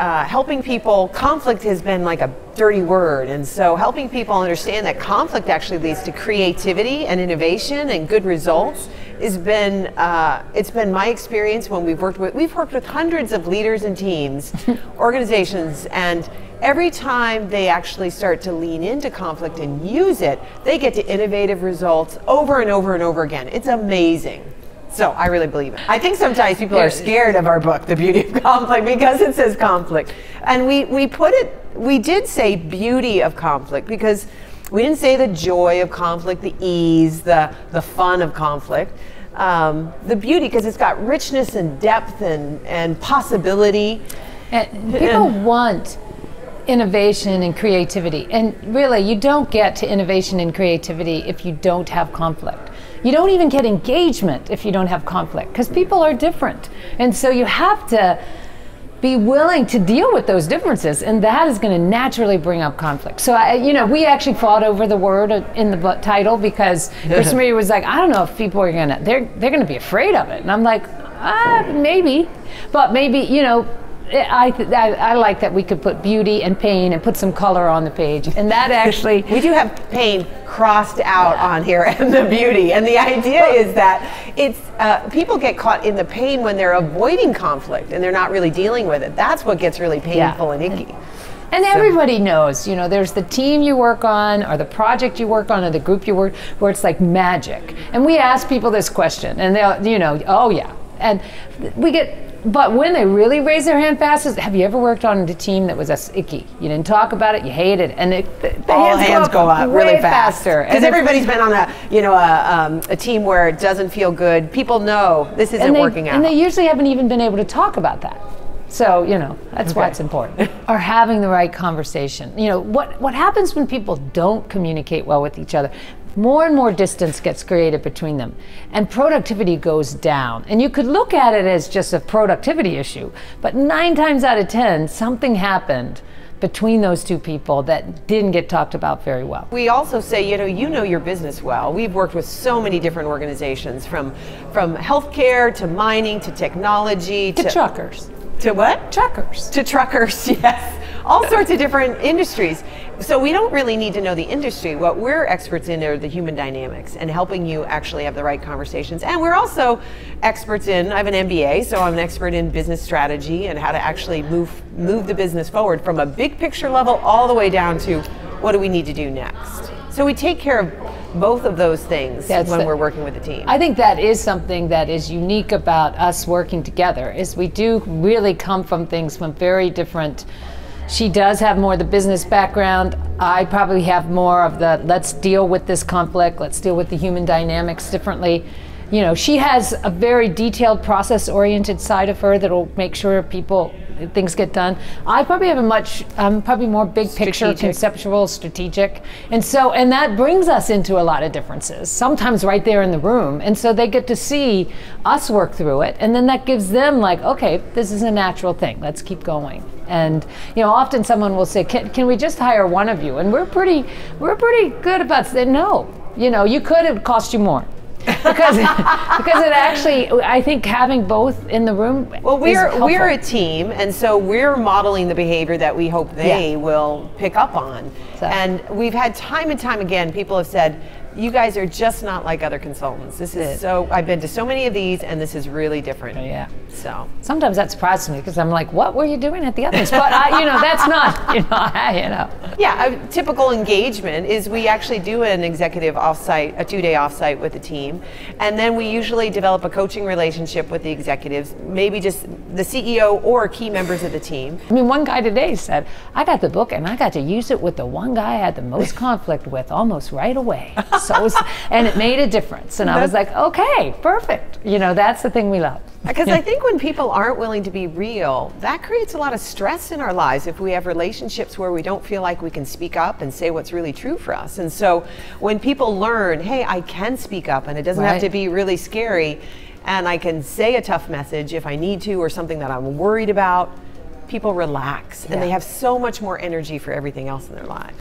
Uh, helping people, conflict has been like a dirty word. And so helping people understand that conflict actually leads to creativity and innovation and good results has been, uh, it's been my experience when we've worked with, we've worked with hundreds of leaders and teams, organizations, and every time they actually start to lean into conflict and use it, they get to innovative results over and over and over again. It's amazing. So I really believe it. I think sometimes people are scared of our book, The Beauty of Conflict, because it says conflict. And we, we put it, we did say beauty of conflict because we didn't say the joy of conflict, the ease, the, the fun of conflict. Um, the beauty, because it's got richness and depth and, and possibility. And people and, want innovation and creativity. And really, you don't get to innovation and creativity if you don't have conflict. You don't even get engagement if you don't have conflict because people are different. And so you have to be willing to deal with those differences and that is going to naturally bring up conflict so I, you know we actually fought over the word in the title because Chris Marie was like i don't know if people are going to they're they're going to be afraid of it and i'm like ah, maybe but maybe you know I, I, I, like that we could put beauty and pain and put some color on the page. And that actually. we do have pain crossed out yeah. on here and the beauty. And the idea is that it's uh, people get caught in the pain when they're avoiding conflict and they're not really dealing with it. That's what gets really painful yeah. and icky. And so. everybody knows, you know, there's the team you work on, or the project you work on, or the group you work, where it's like magic. And we ask people this question, and they'll, you know, oh yeah, and we get but when they really raise their hand fastest, have you ever worked on a team that was a icky? You didn't talk about it, you hated it, and it, the, the All hands, hands go, up, go up really fast. faster. Because everybody's been on a you know a, um, a, team where it doesn't feel good. People know this isn't they, working out, and they usually haven't even been able to talk about that. So you know that's okay. why it's important. or having the right conversation. You know what what happens when people don't communicate well with each other? more and more distance gets created between them and productivity goes down and you could look at it as just a productivity issue but nine times out of ten something happened between those two people that didn't get talked about very well. We also say, you know, you know your business well. We've worked with so many different organizations from from healthcare to mining to technology to, to truckers. To what? Truckers. To truckers, yes all sorts of different industries. So we don't really need to know the industry. What we're experts in are the human dynamics and helping you actually have the right conversations. And we're also experts in, I have an MBA, so I'm an expert in business strategy and how to actually move move the business forward from a big picture level all the way down to what do we need to do next. So we take care of both of those things That's when the, we're working with a team. I think that is something that is unique about us working together is we do really come from things from very different she does have more of the business background. I probably have more of the let's deal with this conflict, let's deal with the human dynamics differently. You know, she has a very detailed process oriented side of her that'll make sure people things get done. I probably have a much, um, probably more big picture, conceptual, strategic, and so and that brings us into a lot of differences. Sometimes right there in the room, and so they get to see us work through it, and then that gives them like, okay, this is a natural thing. Let's keep going. And you know, often someone will say, can, can we just hire one of you? And we're pretty, we're pretty good about saying no. You know, you could have cost you more because because it actually I think having both in the room. Well, we're we're a team, and so we're modeling the behavior that we hope they yeah. will pick up on. So. And we've had time and time again, people have said you guys are just not like other consultants. This is so. I've been to so many of these, and this is really different. Oh, yeah. So sometimes that surprises me because I'm like, what were you doing at the others? But I, you know, that's not, you know, I, you know. Yeah, a typical engagement is we actually do an executive offsite, a two-day offsite with the team, and then we usually develop a coaching relationship with the executives, maybe just the CEO or key members of the team. I mean, one guy today said, "I got the book and I got to use it with the one guy I had the most conflict with almost right away." So, and it made a difference. And I was like, okay, perfect. You know, that's the thing we love. Uh, because I think when people aren't willing to be real, that creates a lot of stress in our lives if we have relationships where we don't feel like we can speak up and say what's really true for us. And so when people learn, hey, I can speak up and it doesn't right. have to be really scary, and I can say a tough message if I need to or something that I'm worried about, people relax yeah. and they have so much more energy for everything else in their lives.